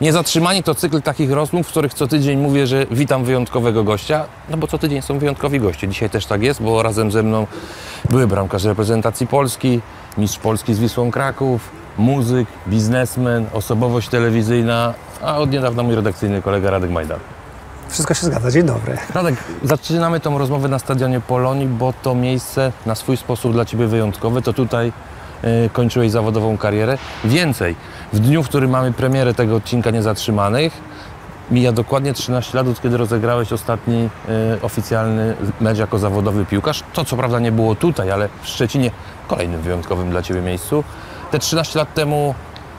Niezatrzymani to cykl takich rozmów, w których co tydzień mówię, że witam wyjątkowego gościa, no bo co tydzień są wyjątkowi goście. Dzisiaj też tak jest, bo razem ze mną były bramkarz reprezentacji Polski, mistrz Polski z Wisłą Kraków, muzyk, biznesmen, osobowość telewizyjna, a od niedawna mój redakcyjny kolega Radek Majdan. Wszystko się zgadza. Dzień dobry. Radek, zaczynamy tą rozmowę na stadionie Polonii, bo to miejsce na swój sposób dla Ciebie wyjątkowe. To tutaj kończyłeś zawodową karierę. Więcej, w dniu, w którym mamy premierę tego odcinka Niezatrzymanych, mija dokładnie 13 lat, od kiedy rozegrałeś ostatni y, oficjalny mecz jako zawodowy piłkarz. To co prawda nie było tutaj, ale w Szczecinie, kolejnym wyjątkowym dla Ciebie miejscu. Te 13 lat temu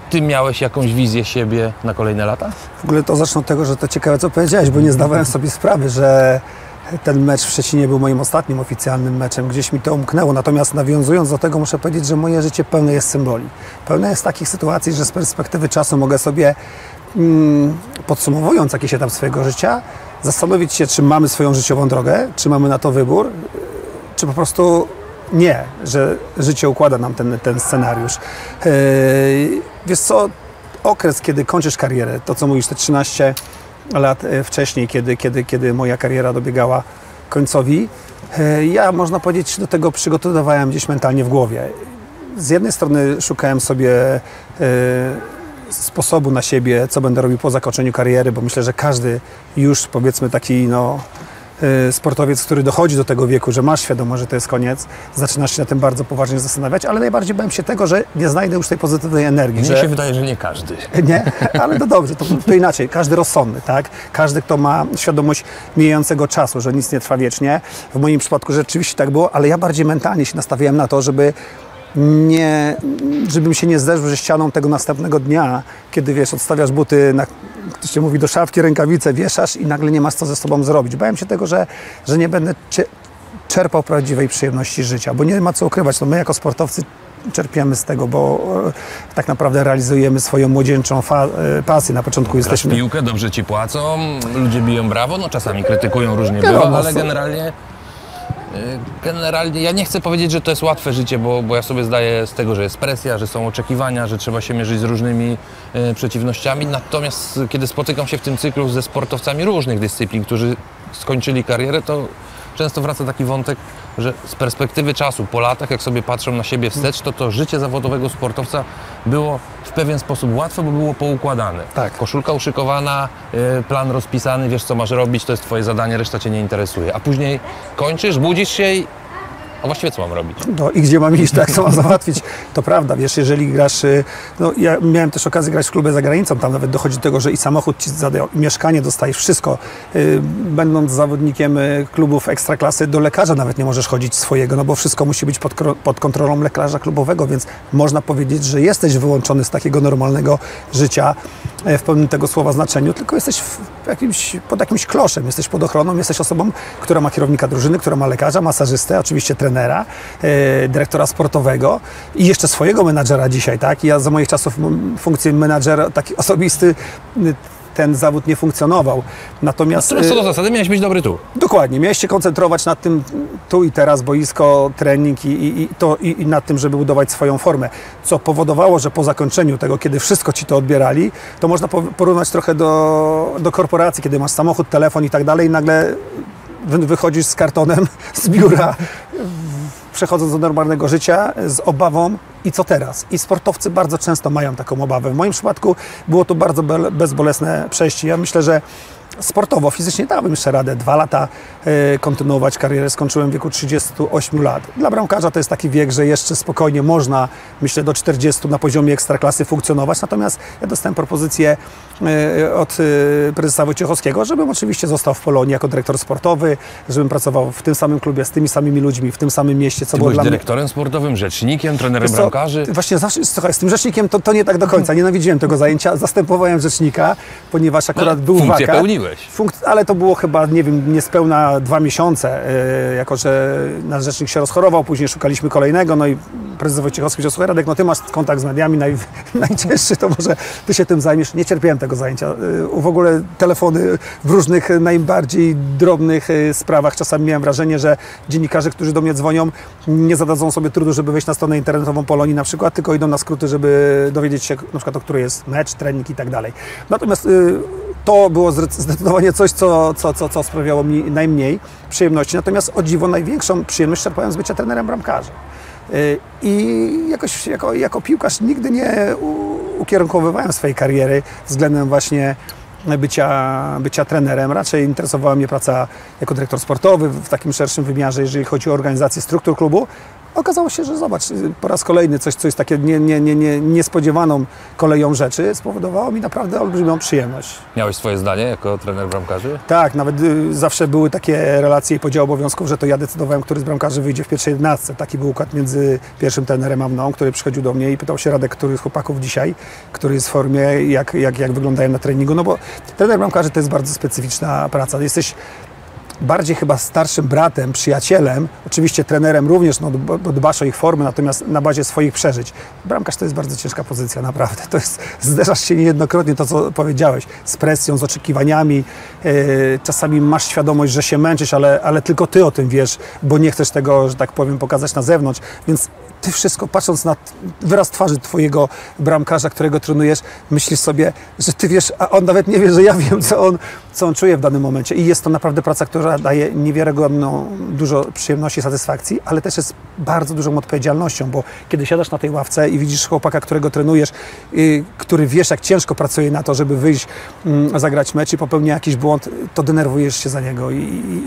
Ty miałeś jakąś wizję siebie na kolejne lata? W ogóle to zacznę od tego, że to ciekawe, co powiedziałeś, bo nie zdawałem sobie sprawy, że ten mecz w Szczecinie był moim ostatnim oficjalnym meczem. Gdzieś mi to umknęło. Natomiast nawiązując do tego, muszę powiedzieć, że moje życie pełne jest symboli. Pełne jest takich sytuacji, że z perspektywy czasu mogę sobie, mm, podsumowując jakiś etap swojego życia, zastanowić się, czy mamy swoją życiową drogę, czy mamy na to wybór, czy po prostu nie, że życie układa nam ten, ten scenariusz. Yy, wiesz co, okres, kiedy kończysz karierę, to co mówisz, te 13 lat e, wcześniej, kiedy, kiedy, kiedy moja kariera dobiegała końcowi, e, ja można powiedzieć do tego przygotowywałem gdzieś mentalnie w głowie. Z jednej strony szukałem sobie e, sposobu na siebie, co będę robił po zakończeniu kariery, bo myślę, że każdy już powiedzmy taki no, sportowiec, który dochodzi do tego wieku, że masz świadomość, że to jest koniec, zaczynasz się na tym bardzo poważnie zastanawiać, ale najbardziej bałem się tego, że nie znajdę już tej pozytywnej energii. Mnie że... się wydaje, że nie każdy. Nie, ale to dobrze, to, to inaczej. Każdy rozsądny, tak? Każdy, kto ma świadomość mijającego czasu, że nic nie trwa wiecznie. W moim przypadku rzeczywiście tak było, ale ja bardziej mentalnie się nastawiałem na to, żeby nie, żebym się nie zderzył ze ścianą tego następnego dnia, kiedy wiesz, odstawiasz buty, na, to się mówi do szafki, rękawice, wieszasz i nagle nie masz co ze sobą zrobić. Bałem się tego, że, że nie będę czerpał prawdziwej przyjemności życia, bo nie ma co ukrywać. No my jako sportowcy czerpiemy z tego, bo e, tak naprawdę realizujemy swoją młodzieńczą fa- e, pasję. Na początku Grasz jesteśmy... piłkę, dobrze ci płacą, ludzie biją brawo, no czasami krytykują, różnie Wiadomo, bywa, ale są- generalnie, generalnie ja nie chcę powiedzieć, że to jest łatwe życie, bo, bo ja sobie zdaję z tego, że jest presja, że są oczekiwania, że trzeba się mierzyć z różnymi y, przeciwnościami, natomiast y, kiedy spotykam się w tym cyklu ze sportowcami różnych dyscyplin, którzy skończyli karierę, to często wraca taki wątek, że z perspektywy czasu, po latach, jak sobie patrzą na siebie wstecz, to to życie zawodowego sportowca było w pewien sposób łatwe, bo było poukładane. Tak. Koszulka uszykowana, y, plan rozpisany, wiesz co masz robić, to jest twoje zadanie, reszta cię nie interesuje. A później kończysz, budzisz się i... A właściwie co mam robić? No i gdzie mam iść, tak, co mam załatwić, to prawda, wiesz, jeżeli grasz, y, no ja miałem też okazję grać w klubie za granicą, tam nawet dochodzi do tego, że i samochód ci zadają, i mieszkanie dostajesz, wszystko. Y, Będąc zawodnikiem y, klubów ekstraklasy, do lekarza nawet nie możesz chodzić swojego, no bo wszystko musi być pod, pod kontrolą lekarza klubowego, więc można powiedzieć, że jesteś wyłączony z takiego normalnego życia w pełnym tego słowa znaczeniu, tylko jesteś jakimś, pod jakimś kloszem, jesteś pod ochroną, jesteś osobą, która ma kierownika drużyny, która ma lekarza, masażystę, oczywiście trenera, e, dyrektora sportowego i jeszcze swojego menadżera dzisiaj, tak? Ja za moich czasów m, funkcji menadżera, taki osobisty, ten zawód nie funkcjonował. Natomiast... Które co do zasady miałeś być dobry tu. Dokładnie, miałeś się koncentrować nad tym tu i teraz, boisko, trening i, i, i, to, i, i nad tym, żeby budować swoją formę. Co powodowało, że po zakończeniu tego, kiedy wszystko ci to odbierali, to można po- porównać trochę do, do korporacji, kiedy masz samochód, telefon i tak dalej, i nagle wychodzisz z kartonem z biura, przechodząc do normalnego życia z obawą i co teraz? I sportowcy bardzo często mają taką obawę. W moim przypadku było to bardzo be- bezbolesne przejście. Ja myślę, że sportowo, fizycznie dałem jeszcze radę. Dwa lata e, kontynuować karierę. Skończyłem w wieku 38 lat. Dla bramkarza to jest taki wiek, że jeszcze spokojnie można, myślę, do 40 na poziomie ekstraklasy funkcjonować. Natomiast ja dostałem propozycję e, od e, prezesa Wojciechowskiego, żebym oczywiście został w Polonii jako dyrektor sportowy, żebym pracował w tym samym klubie, z tymi samymi ludźmi, w tym samym mieście, co Ty było byłeś dla mnie... dyrektorem sportowym, rzecznikiem, trenerem Wiesz co, bramkarzy. Właśnie zawsze, słuchaj, z tym rzecznikiem to, to nie tak do końca. Nienawidziłem tego zajęcia. Zastępowałem rzecznika, ponieważ akurat był No, funkcję wakat. pełniłeś. Funkt, ale to było chyba, nie wiem, niespełna dwa miesiące, yy, jako że nasz rzecznik się rozchorował, później szukaliśmy kolejnego, no i prezes Wojciechowski powiedział, słuchaj Radek, no ty masz kontakt z mediami naj, najcięższy, to może ty się tym zajmiesz. Nie cierpiałem tego zajęcia. Yy, w ogóle telefony w różnych najbardziej drobnych yy, sprawach. Czasami miałem wrażenie, że dziennikarze, którzy do mnie dzwonią, nie zadadzą sobie trudu, żeby wejść na stronę internetową Polonii na przykład, tylko idą na skróty, żeby dowiedzieć się na przykład, o której jest mecz, trening i tak dalej. Natomiast yy, to było zdecydowanie coś, co, co, co, co sprawiało mi najmniej przyjemności. Natomiast o dziwo największą przyjemność czerpałem z bycia trenerem bramkarzy. Yy, I jakoś jako, jako piłkarz nigdy nie ukierunkowywałem swojej kariery względem właśnie bycia, bycia trenerem. Raczej interesowała mnie praca jako dyrektor sportowy w takim szerszym wymiarze, jeżeli chodzi o organizację struktur klubu. Okazało się, że zobacz, po raz kolejny coś, co jest takie nie, nie, nie, nie, niespodziewaną koleją rzeczy, spowodowało mi naprawdę olbrzymią przyjemność. Miałeś swoje zdanie jako trener bramkarzy? Tak, nawet y, zawsze były takie relacje i podział obowiązków, że to ja decydowałem, który z bramkarzy wyjdzie w pierwszej jedenastce. Taki był układ między pierwszym trenerem a mną, który przychodził do mnie i pytał się Radek, który z chłopaków dzisiaj, który jest w formie, jak, jak, jak wyglądają na treningu, no bo trener bramkarzy to jest bardzo specyficzna praca. Jesteś bardziej chyba starszym bratem, przyjacielem, oczywiście trenerem również, no, bo dbasz o ich formę, natomiast na bazie swoich przeżyć. Bramkarz to jest bardzo ciężka pozycja, naprawdę. To jest, zderzasz się niejednokrotnie to, co powiedziałeś, z presją, z oczekiwaniami. Yy, czasami masz świadomość, że się męczysz, ale, ale tylko ty o tym wiesz, bo nie chcesz tego, że tak powiem, pokazać na zewnątrz, więc ty wszystko, patrząc na wyraz twarzy twojego bramkarza, którego trenujesz, myślisz sobie, że ty wiesz, a on nawet nie wie, że ja wiem, co on, co on czuje w danym momencie. I jest to naprawdę praca, która daje niewiarygodną dużo przyjemności, satysfakcji, ale też jest bardzo dużą odpowiedzialnością, bo kiedy siadasz na tej ławce i widzisz chłopaka, którego trenujesz, yy, który wiesz, jak ciężko pracuje na to, żeby wyjść, yy, zagrać mecz i popełnia jakiś błąd, to denerwujesz się za niego i,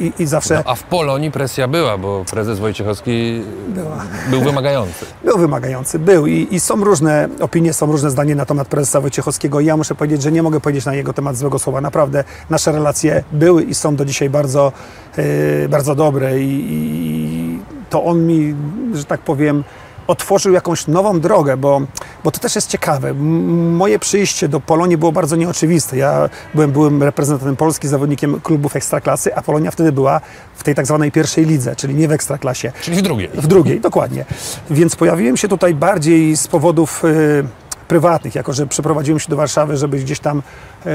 i, i zawsze... No, a w Polonii presja była, bo prezes Wojciechowski była. był wymagający. Był wymagający, był I, i są różne opinie, są różne zdania na temat prezesa Wojciechowskiego. Ja muszę powiedzieć, że nie mogę powiedzieć na jego temat złego słowa. Naprawdę nasze relacje były i są do dzisiaj bardzo, yy, bardzo dobre i, i to on mi, że tak powiem, otworzył jakąś nową drogę, bo, bo to też jest ciekawe. Moje przyjście do Polonii było bardzo nieoczywiste. Ja byłem byłym reprezentantem Polski, zawodnikiem klubów ekstraklasy, a Polonia wtedy była w tej tak zwanej pierwszej lidze, czyli nie w ekstraklasie. Czyli w drugiej. W drugiej, dokładnie. Więc pojawiłem się tutaj bardziej z powodów... Yy, prywatnych, jako że przeprowadziłem się do Warszawy, żeby gdzieś tam yy,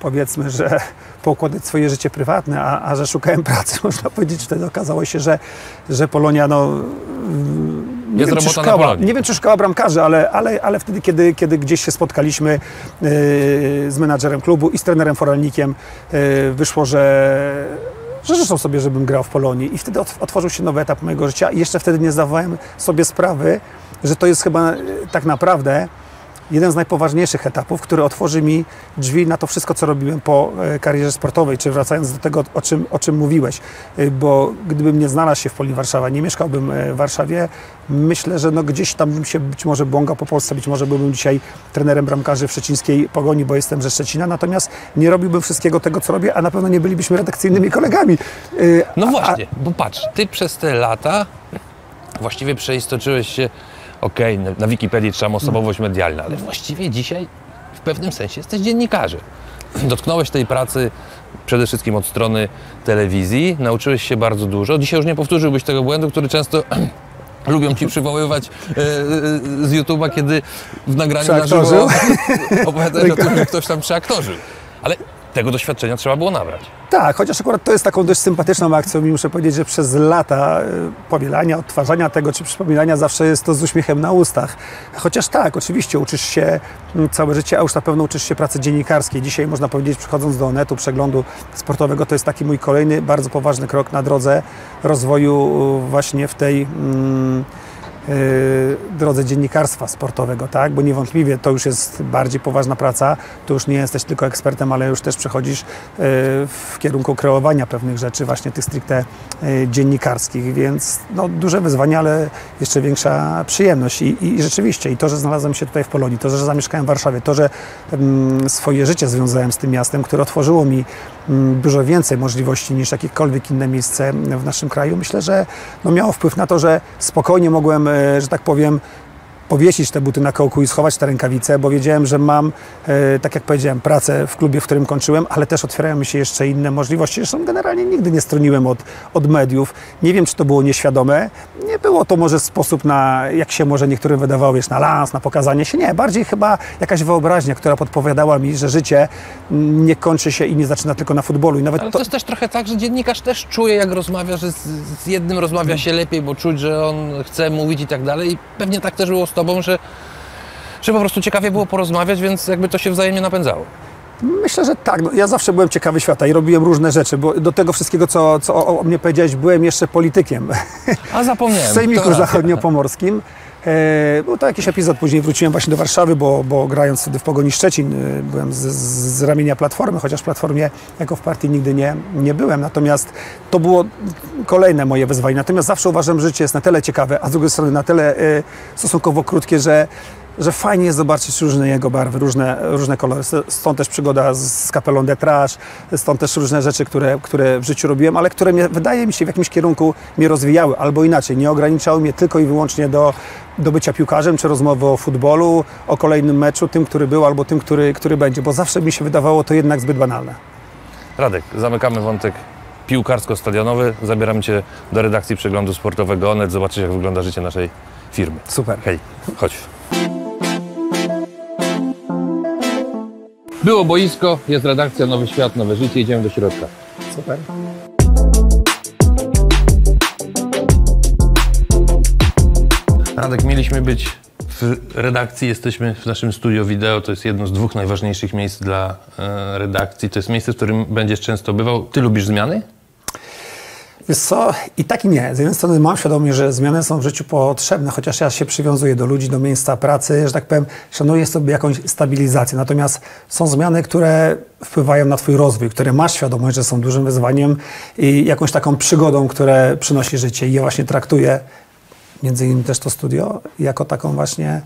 powiedzmy, że poukładać swoje życie prywatne, a, a, że szukałem pracy, można powiedzieć, wtedy okazało się, że, że Polonia no, nie, wiem, szukała, nie wiem, czy bramkarzy, ale, ale, ale wtedy, kiedy, kiedy gdzieś się spotkaliśmy yy, z menadżerem klubu i z trenerem Foralnikiem, yy, wyszło, że że życzą sobie, żebym grał w Polonii. I wtedy otworzył się nowy etap mojego życia i jeszcze wtedy nie zdawałem sobie sprawy, że to jest chyba e, tak naprawdę jeden z najpoważniejszych etapów, który otworzy mi drzwi na to wszystko, co robiłem po e, karierze sportowej, czy wracając do tego, o czym, o czym mówiłeś, e, bo gdybym nie znalazł się w Poli Warszawa, nie mieszkałbym w Warszawie, myślę, że no gdzieś tam bym się być może błąkał po Polsce, być może byłbym dzisiaj trenerem bramkarzy w szczecińskiej Pogoni, bo jestem ze Szczecina, natomiast nie robiłbym wszystkiego tego, co robię, a na pewno nie bylibyśmy redakcyjnymi kolegami. No właśnie, a... bo patrz, ty przez te lata właściwie przeistoczyłeś się okej, okay, na Wikipedii trzeba osobowość medialna, ale właściwie dzisiaj w pewnym sensie jesteś dziennikarzem. Dotknąłeś tej pracy przede wszystkim od strony telewizji, nauczyłeś się bardzo dużo. Dzisiaj już nie powtórzyłbyś tego błędu, który często lubią ci przywoływać e, e, z YouTube'a, kiedy w nagraniu na żywo opowiadasz o tym, że ktoś tam przeaktorzył. Ale tego doświadczenia trzeba było nabrać. Tak, chociaż akurat to jest taką dość sympatyczną akcją i muszę powiedzieć, że przez lata y, powielania, odtwarzania tego czy przypominania zawsze jest to z uśmiechem na ustach. Chociaż tak, oczywiście uczysz się całe życie, a już na pewno uczysz się pracy dziennikarskiej. Dzisiaj można powiedzieć, przychodząc do netu, przeglądu sportowego, to jest taki mój kolejny bardzo poważny krok na drodze rozwoju y, właśnie w tej... Mm, drodze dziennikarstwa sportowego, tak? Bo niewątpliwie to już jest bardziej poważna praca, tu już nie jesteś tylko ekspertem, ale już też przechodzisz y, w kierunku kreowania pewnych rzeczy, właśnie tych stricte y, dziennikarskich, więc no, duże wyzwanie, ale jeszcze większa przyjemność. I, i, rzeczywiście, i to, że znalazłem się tutaj w Polonii, to, że zamieszkałem w Warszawie, to, że um, swoje życie związałem z tym miastem, które otworzyło mi um, dużo więcej możliwości niż jakiekolwiek inne miejsce w naszym kraju, myślę, że no, miało wpływ na to, że spokojnie mogłem E, że tak powiem, powiesić te buty na kołku i schować te rękawice, bo wiedziałem, że mam, e, tak jak powiedziałem, pracę w klubie, w którym kończyłem, ale też otwierają mi się jeszcze inne możliwości. Zresztą generalnie nigdy nie stroniłem od, od mediów. Nie wiem, czy to było nieświadome. Nie było to może sposób na, jak się może niektórym wydawało, wiesz, na lans, na pokazanie się. Nie, bardziej chyba jakaś wyobraźnia, która podpowiadała mi, że życie nie kończy się i nie zaczyna tylko na futbolu. I nawet Ale to, to jest też trochę tak, że dziennikarz też czuje, jak rozmawia, że z, z jednym rozmawia się lepiej, bo czuć, że on chce mówić i tak dalej. I pewnie tak też było z tobą, że, że po prostu ciekawie było porozmawiać, więc jakby to się wzajemnie napędzało. Myślę, że tak. No, ja zawsze byłem ciekawy świata i robiłem różne rzeczy, bo do tego wszystkiego, co, co o, o mnie powiedziałeś, byłem jeszcze politykiem A w zapomniałem. to Sejmiku. Zachodniopomorskim. E, Był to jakiś epizod, później wróciłem właśnie do Warszawy, bo, bo grając wtedy w Pogoni Szczecin e, byłem z, z, ramienia Platformy, chociaż w Platformie jako w partii nigdy nie, nie byłem. Natomiast to było kolejne moje wyzwanie. Natomiast zawsze uważam, że życie jest na tyle ciekawe, a z drugiej strony na tyle e, stosunkowo krótkie, że że fajnie jest zobaczyć różne jego barwy, różne, różne kolory. Stąd też przygoda z kapelą de Trash, stąd też różne rzeczy, które, które w życiu robiłem, ale które mnie, wydaje mi się w jakimś kierunku mnie rozwijały, albo inaczej, nie ograniczały mnie tylko i wyłącznie do, do bycia piłkarzem, czy rozmowy o futbolu, o kolejnym meczu, tym, który był, albo tym, który, który będzie, bo zawsze mi się wydawało to jednak zbyt banalne. Radek, zamykamy wątek piłkarsko-stadionowy. Zabieram Cię do redakcji przeglądu sportowego Onet. Zobaczysz, jak wygląda życie naszej firmy. Super. Hej, chodź. Było boisko, jest redakcja Nowy Świat, Nowe Życie. Idziemy do środka. Super. Radek, mieliśmy być w redakcji, jesteśmy w naszym studio wideo. To jest jedno z dwóch najważniejszych miejsc dla e, redakcji. To jest miejsce, w którym będziesz często bywał. Ty lubisz zmiany? Wiesz co, i tak i nie. Z jednej strony mam świadomość, że zmiany są w życiu potrzebne, chociaż ja się przywiązuję do ludzi, do miejsca pracy, że tak powiem, szanuję sobie jakąś stabilizację. Natomiast są zmiany, które wpływają na Twój rozwój, które masz świadomość, że są dużym wyzwaniem i jakąś taką przygodą, które przynosi życie. I ja właśnie traktuję między innymi też to studio jako taką właśnie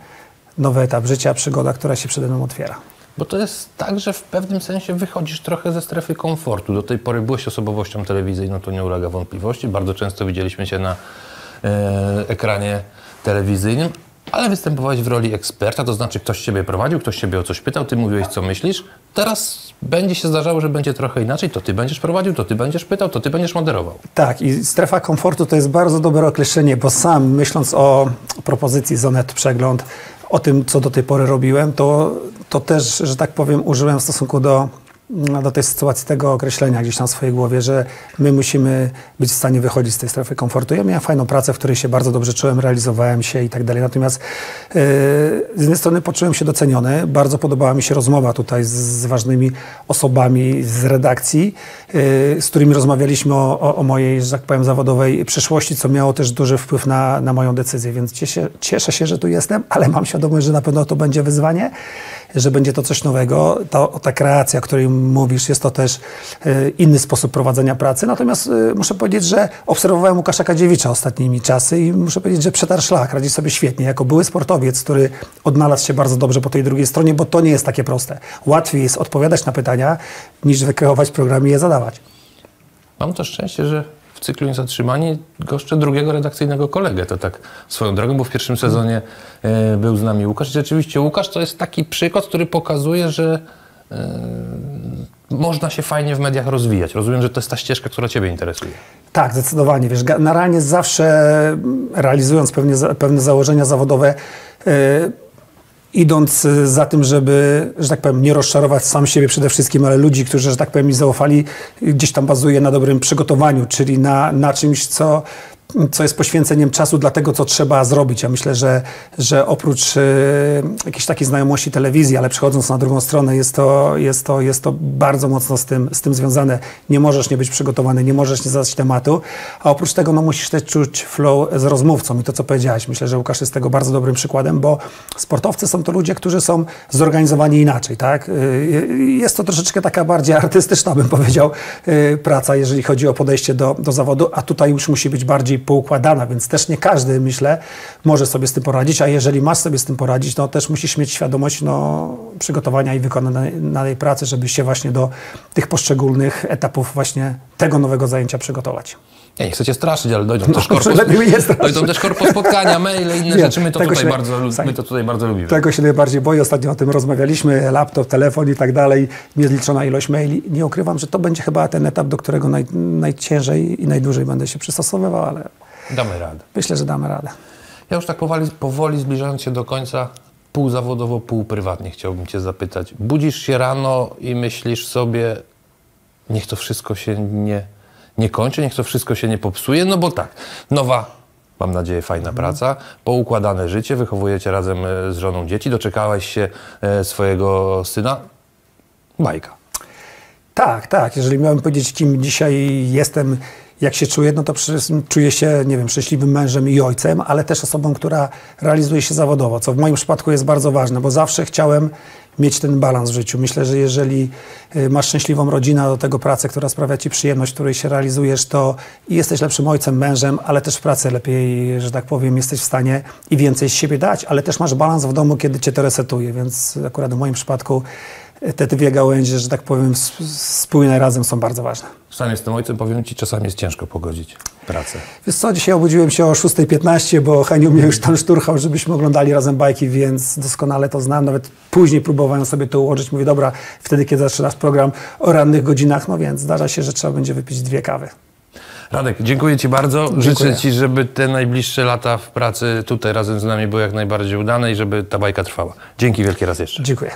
nowy etap życia, przygoda, która się przede mną otwiera. Bo to jest tak, że w pewnym sensie wychodzisz trochę ze strefy komfortu. Do tej pory byłeś osobowością telewizyjną, to nie ulega wątpliwości. Bardzo często widzieliśmy Cię na e, ekranie telewizyjnym, ale występowałeś w roli eksperta, to znaczy ktoś Ciebie prowadził, ktoś Ciebie o coś pytał, Ty mówiłeś, co myślisz. Teraz będzie się zdarzało, że będzie trochę inaczej, to Ty będziesz prowadził, to Ty będziesz pytał, to Ty będziesz moderował. Tak, i strefa komfortu to jest bardzo dobre określenie, bo sam myśląc o propozycji Zonet Przegląd, o tym, co do tej pory robiłem, to, to też, że tak powiem, użyłem w stosunku do, do tej sytuacji tego określenia gdzieś tam w swojej głowie, że my musimy być w stanie wychodzić z tej strefy komfortu. Ja miałem fajną pracę, w której się bardzo dobrze czułem, realizowałem się i tak dalej. Natomiast yy, z jednej strony poczułem się doceniony, bardzo podobała mi się rozmowa tutaj z, z ważnymi osobami z redakcji, yy, z którymi rozmawialiśmy o, o, o mojej, że tak powiem, zawodowej przyszłości, co miało też duży wpływ na, na moją decyzję, więc cieszę, cieszę się, że tu jestem, ale mam świadomość, że na pewno to będzie wyzwanie, że będzie to coś nowego. To, ta kreacja, o której mówisz, jest to też e, inny sposób prowadzenia pracy. Natomiast e, muszę powiedzieć, że obserwowałem Łukasza Kadziewicza ostatnimi czasy i muszę powiedzieć, że przetarł szlak, radzi sobie świetnie. Jako były sportowiec, który odnalazł się bardzo dobrze po tej drugiej stronie, bo to nie jest takie proste. Łatwiej jest odpowiadać na pytania, niż wykreować program i je zadawać. Mam to szczęście, że w cyklu Niezatrzymani goszczę drugiego redakcyjnego kolegę. To tak swoją drogą, bo w pierwszym sezonie e, był z nami Łukasz. I rzeczywiście Łukasz to jest taki przykład, który pokazuje, że e, można się fajnie w mediach rozwijać. Rozumiem, że to jest ta ścieżka, która Ciebie interesuje. Tak, zdecydowanie. Wiesz, generalnie zawsze realizując pewnie, za- pewne założenia zawodowe, e, idąc e, za tym, żeby, że tak powiem, nie rozczarować sam siebie przede wszystkim, ale ludzi, którzy, że tak powiem, mi zaufali, gdzieś tam bazuje na dobrym przygotowaniu, czyli na, na czymś, co, co jest poświęceniem czasu dla tego, co trzeba zrobić. Ja myślę, że, że oprócz e, jakiejś takiej znajomości telewizji, ale przechodząc na drugą stronę, jest to, jest to, jest to bardzo mocno z tym, z tym związane. Nie możesz nie być przygotowany, nie możesz nie zadać tematu, a oprócz tego no, musisz też czuć flow z rozmówcą i to, co powiedziałeś. Myślę, że Łukasz jest tego bardzo dobrym przykładem, bo sportowcy są to ludzie, którzy są zorganizowani inaczej. Tak? Y, Jest to troszeczkę taka bardziej artystyczna, bym powiedział, y, praca, jeżeli chodzi o podejście do, do zawodu, a tutaj już musi być bardziej poukładana, więc też nie każdy, myślę, może sobie z tym poradzić, a jeżeli masz sobie z tym poradzić, no też musisz mieć świadomość no, przygotowania i wykonanej pracy, żeby się właśnie do tych poszczególnych etapów właśnie tego nowego zajęcia przygotować. Ja nie chcę cię straszyć, ale dojdą też mnie nie straszyć. dojdą też korpo spotkania, maile, inne Nie, rzeczy. My to, tutaj się- bardzo, my to tutaj bardzo lubimy. Tego się najbardziej boję. Ostatnio o tym rozmawialiśmy. Laptop, telefon i tak dalej. Niezliczona ilość maili. Nie ukrywam, że to będzie chyba ten etap, do którego naj, najciężej i najdłużej będę się przystosowywał, ale Damy radę. myślę, że damy radę. Ja już tak powoli, powoli zbliżając się do końca, pół zawodowo, pół prywatnie chciałbym Cię zapytać. Budzisz się rano i myślisz sobie, niech to wszystko się nie, nie kończy, niech to wszystko się nie popsuje, no bo tak, nowa, mam nadzieję, fajna praca, poukładane życie, wychowujecie razem e, z żoną dzieci, doczekałeś się e, swojego syna, bajka. Tak, tak. Jeżeli miałem powiedzieć, kim dzisiaj jestem, jak się czuję, no to czuję się, nie wiem, szczęśliwym mężem i ojcem, ale też osobą, która realizuje się zawodowo, co w moim przypadku jest bardzo ważne, bo zawsze chciałem mieć ten balans w życiu. Myślę, że jeżeli y, masz szczęśliwą rodzinę, do tego pracę, która sprawia ci przyjemność, w której się realizujesz, to jesteś lepszym ojcem, mężem, ale też w pracy lepiej, że tak powiem, jesteś w stanie i więcej z siebie dać, ale też masz balans w domu, kiedy cię to resetuje, więc akurat w moim przypadku te dwie gałęzie, że tak powiem, sp- spójne razem są bardzo ważne. Sam jestem ojcem, powiem Ci, czasami jest ciężko pogodzić pracę. Wiesz co, dzisiaj obudziłem się o 6.15, bo Heniu mnie już tam szturchał, żebyśmy oglądali razem bajki, więc doskonale to znam. Nawet później próbowałem sobie to ułożyć. Mówię, dobra, wtedy, kiedy zaczynasz program o rannych godzinach, no więc zdarza się, że trzeba będzie wypić dwie kawy. Radek, dziękuję Ci bardzo. Dziękuję. Życzę Ci, żeby te najbliższe lata w pracy tutaj razem z nami były jak najbardziej udane i żeby ta bajka trwała. Dzięki wielkie raz jeszcze. Dziękuję.